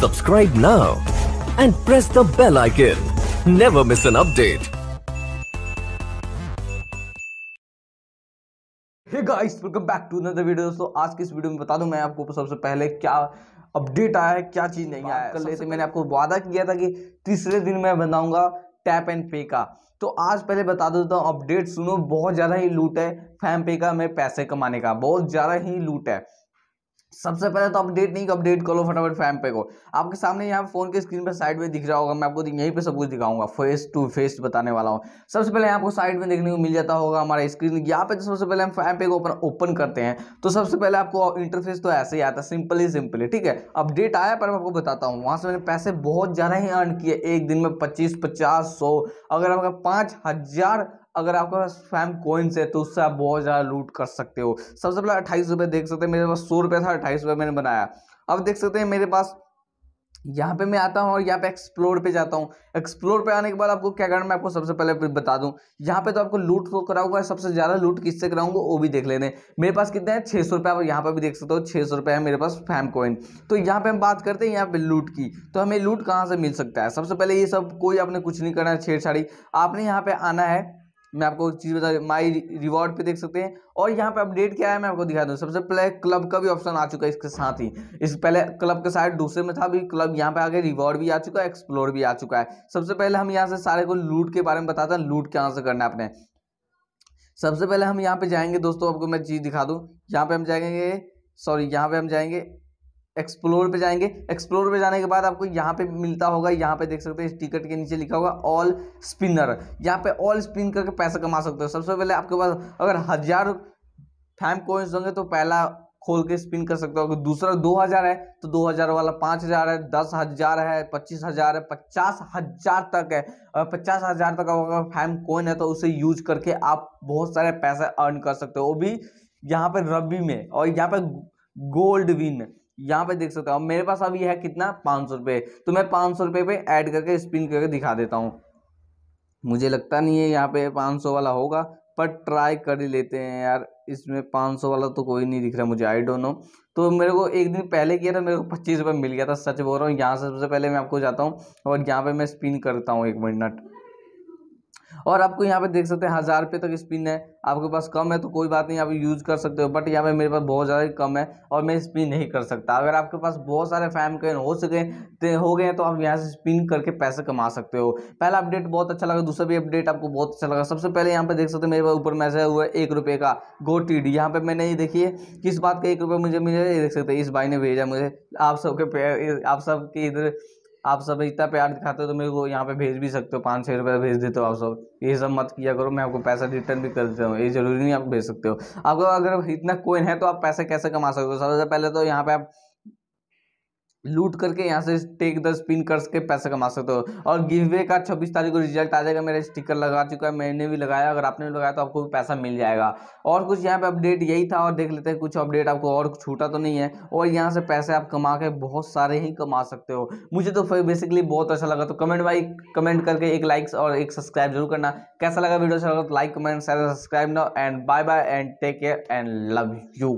Subscribe now and press the bell icon. Never miss an update. Hey guys welcome back to another video दोस्तों आज की इस video में बता दूँ मैं आपको सबसे पहले क्या अपडेट आया है क्या चीज़ नहीं आया कल से मैंने आपको वादा किया था कि तीसरे दिन मैं बनाऊँगा टैप एंड पे का। तो आज पहले बता देता हूँ अपडेट सुनो बहुत ज़्यादा ही लूट है। फैम पे का में पैसे कमाने का बहुत ज़्यादा ही लूट है। सबसे पहले तो अपडेट नहीं अपडेट करो फटाफट फैम पे को। आपके सामने यहाँ फ़ोन के स्क्रीन पर साइड में दिख रहा होगा, मैं आपको यहीं पे सब कुछ दिखाऊँगा फेस टू फेस बताने वाला हूँ। सबसे पहले आपको साइड में देखने को मिल जाता होगा हमारा स्क्रीन यहाँ पे तो सबसे पहले हम फैम पे को ओपन ओपन करते हैं। तो सबसे पहले आपको इंटरफेस तो ऐसे ही आता है सिंपल ही सिंपल ठीक है? अपडेट आया पर मैं आपको बताता हूँ, वहाँ से मैंने पैसे बहुत ज़्यादा ही अर्न किए, एक दिन में पच्चीस, पचास, सौ, अगर आपका पाँच हज़ार अगर आपके पास फैम कोइंस है तो उससे आप बहुत ज़्यादा लूट कर सकते हो। सबसे पहले अट्ठाईस रुपये देख सकते हैं, मेरे पास सौ रुपये था, अट्ठाईस रुपये मैंने बनाया। अब देख सकते हैं, मेरे पास यहाँ पे मैं आता हूँ और यहाँ पे एक्सप्लोर पे जाता हूँ। एक्सप्लोर पे आने के बाद आपको क्या करना मैं आपको सबसे पहले बता दूँ। यहाँ पे तो आपको लूट तो कराऊँगा सबसे ज़्यादा लूट किससे कराऊँगा, वो भी देख लेने। मेरे पास कितने हैं, छः सौ रुपये आप यहाँ पर भी देख सकते हो, छः सौ रुपये है मेरे पास फैम कोइन तो यहाँ पे हम बात करते हैं, यहाँ पे लूट की। तो हमें लूट कहाँ से मिल सकता है? सबसे पहले ये सब कोई आपने कुछ नहीं करना है, छेड़छाड़ी। आपने यहाँ पे आना है मैं आपको चीज़ बता माई रिवॉर्ड पे देख सकते हैं। और यहाँ पे अपडेट क्या है, मैं आपको दिखा दूँ। सबसे पहले क्लब का भी ऑप्शन आ चुका है इसके साथ ही। इस पहले क्लब के साइड दूसरे में था भी क्लब यहाँ पे आगे रिवॉर्ड भी आ चुका है एक्सप्लोर भी आ चुका है। सबसे पहले हम यहाँ से सारे को लूट के बारे में बताते हैं। लूट कहाँ से करना है अपने सबसे पहले हम यहाँ पे जाएँगे दोस्तों, आपको मैं चीज़ दिखा दूँ। यहाँ पे हम जाएँगे सॉरी यहाँ पे हम जाएँगे एक्सप्लोर पे जाएँगे। एक्सप्लोर पे जाने के बाद आपको यहाँ पे मिलता होगा, यहाँ पे देख सकते हैं, इस टिकट के नीचे लिखा होगा ऑल स्पिनर यहाँ पे ऑल स्पिन करके पैसा कमा सकते हो। सबसे पहले आपके पास अगर हज़ार फैम कोइंस होंगे तो पहला खोल के स्पिन कर सकते हो। अगर दूसरा दो हज़ार है तो दो हज़ार वाला पाँच हज़ार है, दस हज़ार है, पच्चीस हज़ार है, पचास हज़ार तक है। और पचास हज़ार तक अगर फैम कोइन है तो उसे यूज़ करके आप बहुत सारे पैसे अर्न कर सकते हो। वो भी यहाँ पे रबी में और यहाँ पे गोल्ड विन यहाँ पे देख सकते हो मेरे पास अभी है कितना? पाँच सौ रुपये तो मैं पाँच सौ रुपये पे ऐड करके स्पिन करके दिखा देता हूँ। मुझे लगता नहीं है यहाँ पे पाँच सौ वाला होगा, पर ट्राई कर ही लेते हैं यार। इसमें पाँच सौ वाला तो कोई नहीं दिख रहा मुझे आई डोंट नो तो मेरे को एक दिन पहले किया था, मेरे को पच्चीस रुपये मिल गया था, सच बोल रहा हूँ। यहाँ से सबसे पहले मैं आपको जाता हूँ और यहाँ पे मैं स्पिन करता हूँ एक मिनट और आपको यहाँ पे देख सकते हैं, हज़ार रुपये तक स्पिन है। आपके पास कम है तो कोई बात नहीं, आप यूज़ कर सकते हो बट यहाँ पे मेरे पास बहुत ज़्यादा कम है और मैं स्पिन नहीं कर सकता। अगर आपके पास बहुत सारे फैम कॉइन हो सके हो गए तो आप यहाँ से स्पिन करके पैसे कमा सकते हो। पहला अपडेट बहुत अच्छा लगा, दूसरा भी अपडेट आपको बहुत अच्छा लगा। सबसे पहले यहाँ पे देख सकते हैं, मेरे पास ऊपर मैसेज हुआ है, एक रुपये का गो टी डी यहाँ पर मैंने ये देखिए, किस बात का एक रुपये मुझे मुझे देख सकते इस भाई ने भेजा मुझे। आप सबके आप सबके इधर आप सब इतना प्यार दिखाते हो तो मेरे को यहाँ पे भेज भी सकते हो, पाँच छः रुपये भेज देते हो आप सब। ये सब मत किया करो, मैं आपको पैसा रिटर्न भी कर देता हूँ। ये ज़रूरी नहीं आप भेज सकते हो। आपको अगर इतना कोइन है तो आप पैसे कैसे कमा सकते हो? सबसे पहले तो यहाँ पे आप लूट करके यहाँ से टेक द स्पिन करके पैसा कमा सकते हो। और गिव का छब्बीस तारीख को रिज़ल्ट आ जाएगा, मेरा स्टिकर लगा चुका है, मैंने भी लगाया, अगर आपने भी लगाया तो आपको भी पैसा मिल जाएगा। और कुछ यहाँ पे अपडेट यही था और देख लेते हैं, कुछ अपडेट आपको और छूटा तो नहीं है। और यहाँ से पैसे आप कमा के बहुत सारे ही कमा सकते हो। मुझे तो बेसिकली बहुत अच्छा लगा तो कमेंट भाई कमेंट करके एक लाइक्स और एक सब्सक्राइब ज़रूर करना। कैसा लगा वीडियो अच्छा लगा तो लाइक कमेंट सब्सक्राइब ना। And bye bye and take care and love you